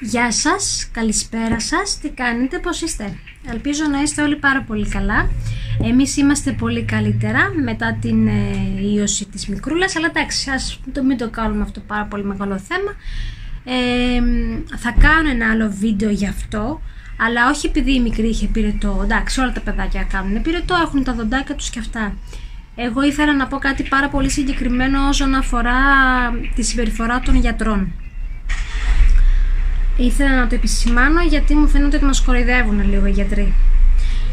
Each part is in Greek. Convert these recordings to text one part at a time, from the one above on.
Γεια σας, καλησπέρα σας, τι κάνετε, πώς είστε; Ελπίζω να είστε όλοι πάρα πολύ καλά. Εμείς είμαστε πολύ καλύτερα μετά την ε, ίωση της μικρούλας, αλλά εντάξει, ας το, μην το κάνουμε αυτό πάρα πολύ μεγάλο θέμα. Ε, θα κάνω ένα άλλο βίντεο γι' αυτό, αλλά όχι επειδή η μικρή είχε πυρετό. Εντάξει, όλα τα παιδάκια κάνουν πυρετό, έχουν τα δοντάκια τους και αυτά. Εγώ ήθελα να πω κάτι πάρα πολύ συγκεκριμένο όσον αφορά τη συμπεριφορά των γιατρών. Ήθελα να το επισημάνω γιατί μου φαίνεται ότι μας κοροϊδεύουν λίγο οι γιατροί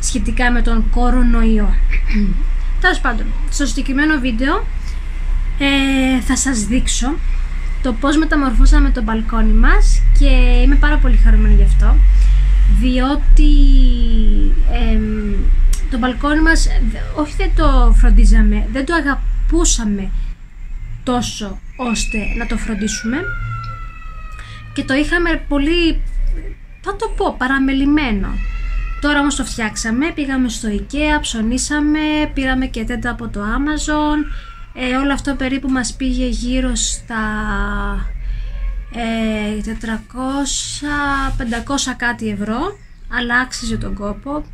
σχετικά με τον κορονοϊό. Τέλος πάντων, στο συγκεκριμένο βίντεο ε, θα σας δείξω το πώς μεταμορφώσαμε το μπαλκόνι μας και είμαι πάρα πολύ χαρούμενη γι' αυτό διότι ε, το μπαλκόνι μας όχι δεν το φροντίζαμε, δεν το αγαπούσαμε τόσο ώστε να το φροντίσουμε και το είχαμε πολύ, θα το πω, παραμελημένο. Τώρα όμως το φτιάξαμε, πήγαμε στο IKEA, ψωνίσαμε, πήραμε και τέντα από το Amazon. Ε, όλο αυτό περίπου μας πήγε γύρω στα ε, 400-500 κάτι ευρώ, αλλά άξιζε τον κόπο.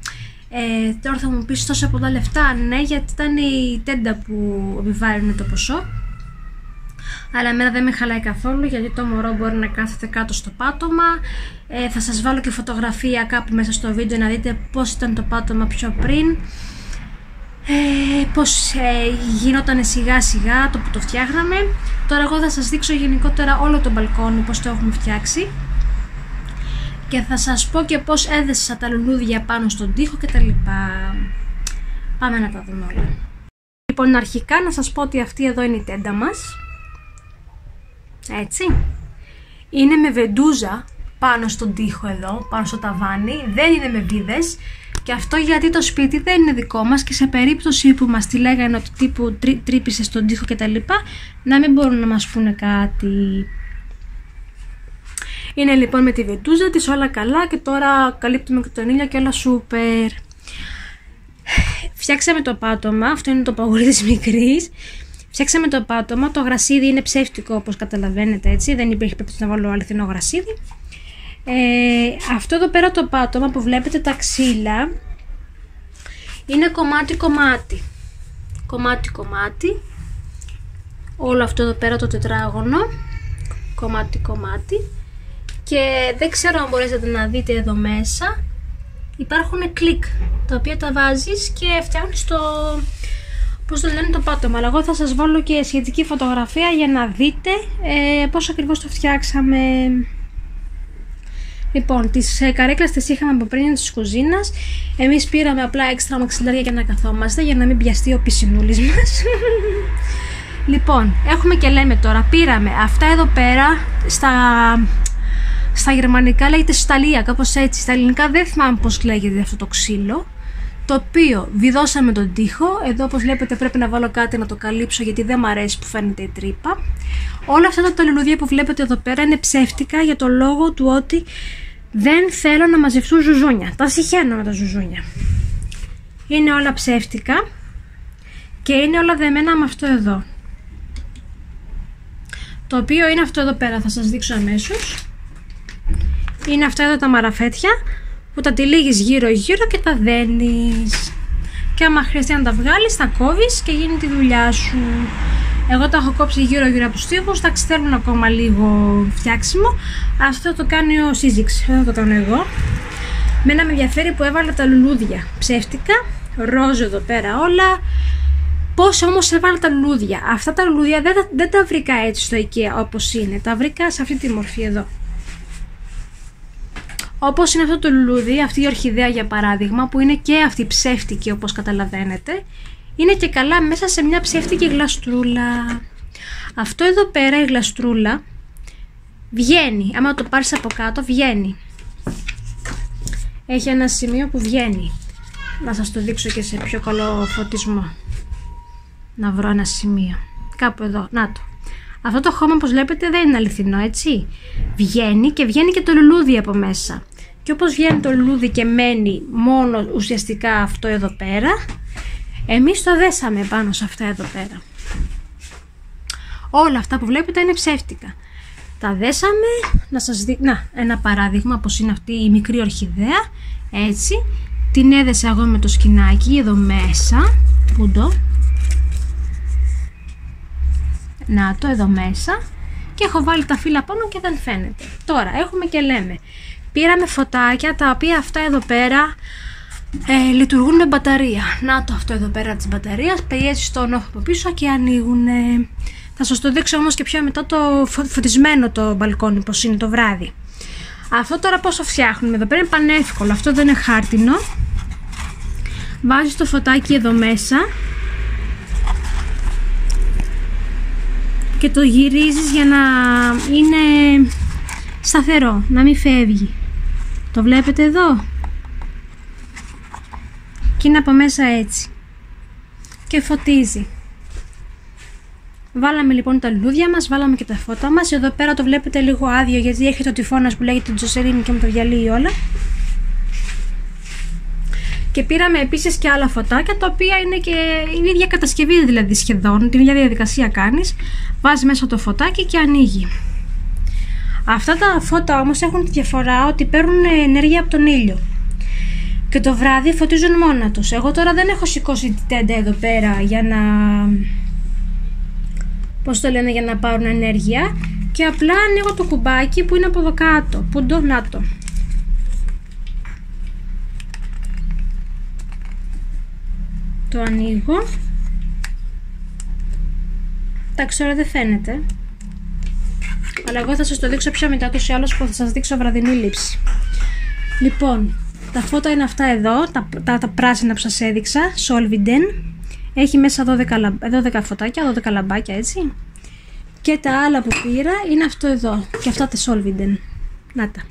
Ε, τώρα θα μου πεις τόσα πολλά λεφτά, ναι, γιατί ήταν η τέντα που επιβάλλει το ποσό αλλά εμένα δεν με χαλάει καθόλου γιατί το μωρό μπορεί να κάθεται κάτω στο πάτωμα. Ε, θα σας βάλω και φωτογραφία κάπου μέσα στο βίντεο να δείτε πως ήταν το πάτωμα πιο πριν. Ε, πως ε, γινόταν σιγά σιγά το που το φτιάχναμε. Τώρα εγώ θα σας δείξω γενικότερα όλο το μπαλκόνι πως το έχουμε φτιάξει. Και θα σας πω και πως έδεσα τα λουλούδια πάνω στον τοίχο και τα λοιπά. Πάμε να τα δούμε όλα. Λοιπόν αρχικά να σας πω ότι αυτή εδώ είναι η τέντα μας έτσι. Είναι με βεντούζα πάνω στον τοίχο εδώ, πάνω στο ταβάνι, δεν είναι με βίδες και αυτό γιατί το σπίτι δεν είναι δικό μας και σε περίπτωση που μας τη λέγανε ότι τύπου τρί, τρύπησε στον τοίχο και τα λοιπά, να μην μπορούν να μας πούνε κάτι. Είναι λοιπόν με τη βεντούζα της όλα καλά και τώρα καλύπτουμε και τον ήλιο και όλα σούπερ. Φτιάξαμε το πάτωμα, αυτό είναι το παγούρι της μικρής Φτιάξαμε το πάτωμα, το γρασίδι είναι ψεύτικο όπως καταλαβαίνετε έτσι, δεν υπήρχε περίπτωση να βάλω αληθινό γρασίδι. Ε, αυτό εδώ πέρα το πάτωμα που βλέπετε τα ξύλα είναι κομμάτι κομμάτι. Κομμάτι κομμάτι. Όλο αυτό εδώ πέρα το τετράγωνο. Κομμάτι κομμάτι. Και δεν ξέρω αν μπορέσετε να δείτε εδώ μέσα. Υπάρχουν κλικ τα οποία τα βάζεις και φτιάχνεις το Πώς το λένε το πάτωμα, αλλά εγώ θα σας βάλω και σχετική φωτογραφία για να δείτε ε, πώς ακριβώς το φτιάξαμε. Λοιπόν, τις ε, καρέκλες τις είχαμε από πριν της κουζίνας. Εμείς πήραμε απλά έξτρα μαξιλάρια για να καθόμαστε, για να μην πιαστεί ο πισινούλης μας. λοιπόν, έχουμε και λέμε τώρα, πήραμε αυτά εδώ πέρα στα, στα γερμανικά λέγεται σταλία, κάπως έτσι. Στα ελληνικά δεν θυμάμαι πώς λέγεται αυτό το ξύλο το οποίο βιδώσαμε τον τοίχο. Εδώ όπως βλέπετε πρέπει να βάλω κάτι να το καλύψω γιατί δεν μου αρέσει που φαίνεται η τρύπα. Όλα αυτά τα λουλουδία που βλέπετε εδώ πέρα είναι ψεύτικα για το λόγο του ότι δεν θέλω να μαζευτούν ζουζούνια. Τα συχαίνω με τα ζουζούνια. Είναι όλα ψεύτικα και είναι όλα δεμένα με αυτό εδώ. Το οποίο είναι αυτό εδώ πέρα, θα σας δείξω αμέσως. Είναι αυτά εδώ τα μαραφέτια που τα τυλίγεις γύρω γύρω και τα δένεις. Και άμα χρειαστεί να τα βγάλεις τα κόβεις και γίνει τη δουλειά σου. Εγώ τα έχω κόψει γύρω γύρω από τους τοίχους τα θέλουν ακόμα λίγο φτιάξιμο. Αυτό το κάνει ο σύζυξ δεν το κάνω εγώ. Μένα με ενδιαφέρει που έβαλα τα λουλούδια. Ψεύτικα, ροζ εδώ πέρα όλα. Πώς όμως έβαλα τα λουλούδια. Αυτά τα λουλούδια δεν, δεν τα βρήκα έτσι στο IKEA όπως είναι. Τα βρήκα σε αυτή τη μορφή εδώ Όπως είναι αυτό το λουλούδι, αυτή η ορχιδέα για παράδειγμα, που είναι και αυτή ψεύτικη όπως καταλαβαίνετε, είναι και καλά μέσα σε μια ψεύτικη γλαστρούλα. Αυτό εδώ πέρα η γλαστρούλα βγαίνει, άμα το πάρεις από κάτω βγαίνει. Έχει ένα σημείο που βγαίνει. Να σας το δείξω και σε πιο καλό φωτισμό. Να βρω ένα σημείο. Κάπου εδώ, να το. Αυτό το χώμα όπως βλέπετε δεν είναι αληθινό έτσι. Βγαίνει και βγαίνει και το λουλούδι από μέσα. Και όπως βγαίνει το λουλούδι και μένει μόνο ουσιαστικά αυτό εδώ πέρα, εμείς το δέσαμε πάνω σε αυτά εδώ πέρα. Όλα αυτά που βλέπετε είναι ψεύτικα. Τα δέσαμε, να σας δει... Να, ένα παράδειγμα πως είναι αυτή η μικρή ορχιδέα, έτσι. Την έδεσα εγώ με το σκηνάκι εδώ μέσα, πούντο. Να το εδώ μέσα. Και έχω βάλει τα φύλλα πάνω και δεν φαίνεται. Τώρα έχουμε και λέμε. Πήραμε φωτάκια τα οποία αυτά εδώ πέρα ε, λειτουργούν με μπαταρία. Να το αυτό εδώ πέρα της μπαταρίας, πιέζει τον όχο από πίσω και ανοίγουν. Θα σας το δείξω όμως και πιο μετά το φωτισμένο το μπαλκόνι πως είναι το βράδυ. Αυτό τώρα πώς το φτιάχνουμε εδώ πέρα είναι πανεύκολο, αυτό δεν είναι χάρτινο. Βάζεις το φωτάκι εδώ μέσα και το γυρίζεις για να είναι σταθερό, να μην φεύγει. Το βλέπετε εδώ; Και είναι από μέσα έτσι. Και φωτίζει. Βάλαμε λοιπόν τα λουλούδια μας, βάλαμε και τα φώτα μας. Εδώ πέρα το βλέπετε λίγο άδειο γιατί έχει το τυφώνας που λέγεται Τζοσερίνη και μου το διαλύει όλα. Και πήραμε επίσης και άλλα φωτάκια τα οποία είναι και η ίδια κατασκευή δηλαδή σχεδόν, την ίδια διαδικασία κάνεις. Βάζεις μέσα το φωτάκι και ανοίγει Αυτά τα φώτα όμως έχουν τη διαφορά ότι παίρνουν ενέργεια από τον ήλιο και το βράδυ φωτίζουν μόνα τους. Εγώ τώρα δεν έχω σηκώσει τη τέντα εδώ πέρα για να... Πώς το λένε για να πάρουν ενέργεια και απλά ανοίγω το κουμπάκι που είναι από εδώ κάτω. Που το να το. Το ανοίγω. Εντάξει, τώρα δεν φαίνεται. Αλλά εγώ θα σας το δείξω πιο μετά τους ή άλλους που θα σας δείξω βραδινή λήψη. Λοιπόν, τα φώτα είναι αυτά εδώ, τα, τα, τα πράσινα που σας έδειξα, Solviden. Έχει μέσα 12, 12 φωτάκια, 12 λαμπάκια έτσι. Και τα άλλα που πήρα είναι αυτό εδώ και αυτά τα Solviden. Να τα.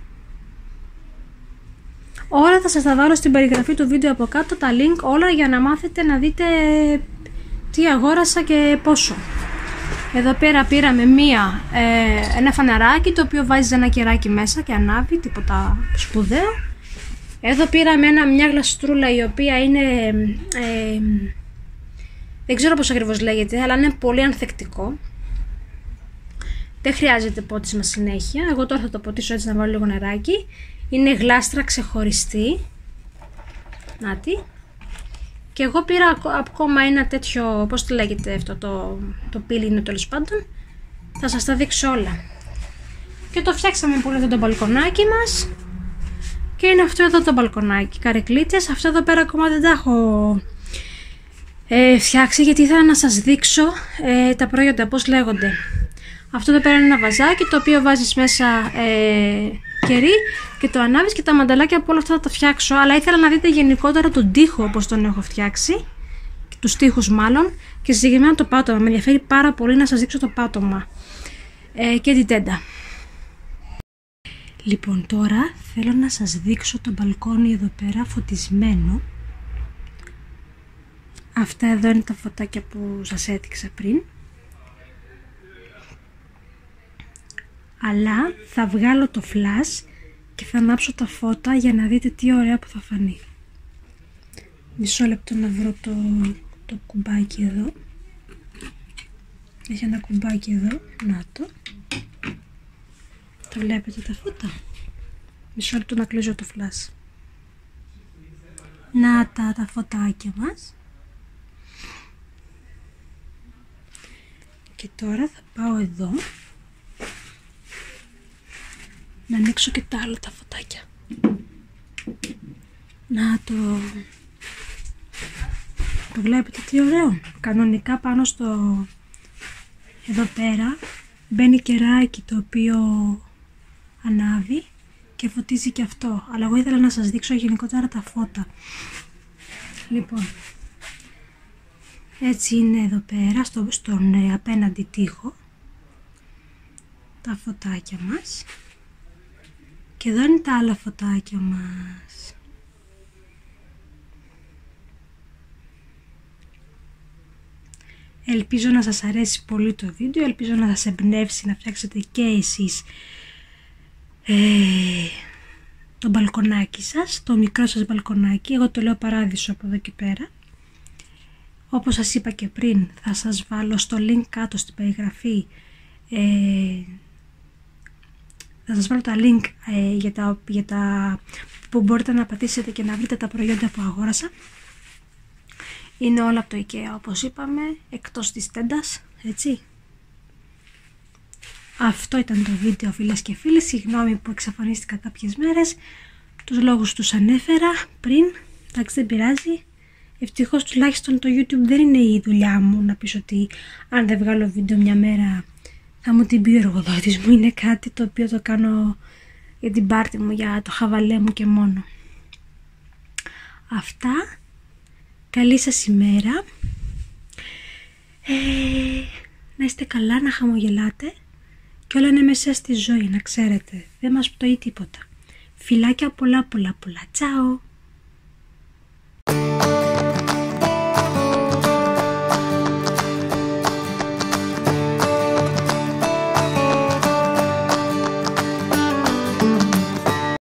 Όλα θα σας τα βάλω στην περιγραφή του βίντεο από κάτω τα link όλα για να μάθετε να δείτε τι αγόρασα και πόσο. Εδώ πέρα πήραμε μία, ε, ένα φαναράκι το οποίο βάζει ένα κεράκι μέσα και ανάβει, τίποτα σπουδαίο. Εδώ πήραμε ένα, μια γλαστρούλα η οποία είναι, ε, δεν ξέρω πώς ακριβώς λέγεται, αλλά είναι πολύ ανθεκτικό. Δεν χρειάζεται πότισμα συνέχεια. Εγώ τώρα θα το ποτίσω έτσι να βάλω λίγο νεράκι. Είναι γλάστρα ξεχωριστή. Νάτι. Και εγώ πήρα ακόμα ένα τέτοιο, πώς το λέγεται αυτό το, το πύλινο τέλος πάντων. Θα σας τα δείξω όλα. Και το φτιάξαμε πολύ εδώ το μπαλκονάκι μας. Και είναι αυτό εδώ το μπαλκονάκι, καρεκλίτσες. Αυτό εδώ πέρα ακόμα δεν τα έχω ε, φτιάξει γιατί ήθελα να σας δείξω ε, τα προϊόντα, πώς λέγονται. Αυτό εδώ πέρα είναι ένα βαζάκι το οποίο βάζεις μέσα ε, κερί και το ανάβεις και τα μανταλάκια από όλα αυτά θα τα φτιάξω. Αλλά ήθελα να δείτε γενικότερα τον τοίχο όπως τον έχω φτιάξει, τους τοίχους μάλλον και συγκεκριμένα το πάτωμα. Με ενδιαφέρει πάρα πολύ να σας δείξω το πάτωμα ε, και την τέντα. Λοιπόν τώρα θέλω να σας δείξω το μπαλκόνι εδώ πέρα φωτισμένο. Αυτά εδώ είναι τα φωτάκια που σας έδειξα πριν. Αλλά θα βγάλω το φλάς και θα ανάψω τα φώτα για να δείτε τι ωραία που θα φανεί. Μισό λεπτό να βρω το, το κουμπάκι εδώ. Έχει ένα κουμπάκι εδώ, να το. Τα βλέπετε τα φώτα; Μισό λεπτό να κλείσω το φλάς. Να τα, τα φωτάκια μας. Και τώρα θα πάω εδώ να ανοίξω και τα άλλα τα φωτάκια. Να το... Το βλέπετε τι ωραίο. Κανονικά πάνω στο... Εδώ πέρα μπαίνει κεράκι το οποίο ανάβει και φωτίζει και αυτό. Αλλά εγώ ήθελα να σας δείξω γενικότερα τα φώτα. Λοιπόν, έτσι είναι εδώ πέρα, στο, στον ε, απέναντι τοίχο, τα φωτάκια μας. Και εδώ είναι τα άλλα φωτάκια μας. Ελπίζω να σας αρέσει πολύ το βίντεο, ελπίζω να σας εμπνεύσει να φτιάξετε και εσείς ε, το μπαλκονάκι σας, το μικρό σας μπαλκονάκι, εγώ το λέω παράδεισο από εδώ και πέρα. Όπως σας είπα και πριν, θα σας βάλω στο link κάτω στην περιγραφή ε, Θα σας βάλω τα link ε, για, τα, για τα που μπορείτε να πατήσετε και να βρείτε τα προϊόντα που αγόρασα. Είναι όλα από το IKEA όπως είπαμε, εκτός της τέντας, έτσι. Αυτό ήταν το βίντεο φίλες και φίλοι, συγγνώμη που εξαφανίστηκα κάποιες μέρες. Τους λόγους τους ανέφερα πριν, εντάξει δεν πειράζει. Ευτυχώς τουλάχιστον το YouTube δεν είναι η δουλειά μου να πεις ότι αν δεν βγάλω βίντεο μια μέρα θα μου την πει ο εργοδότης μου. Είναι κάτι το οποίο το κάνω για την πάρτι μου, για το χαβαλέ μου και μόνο. Αυτά. Καλή σας ημέρα. Ε, να είστε καλά, να χαμογελάτε και όλα είναι μέσα στη ζωή, να ξέρετε. Δεν μας πτωεί τίποτα. Φιλάκια πολλά πολλά πολλά. Τσάω!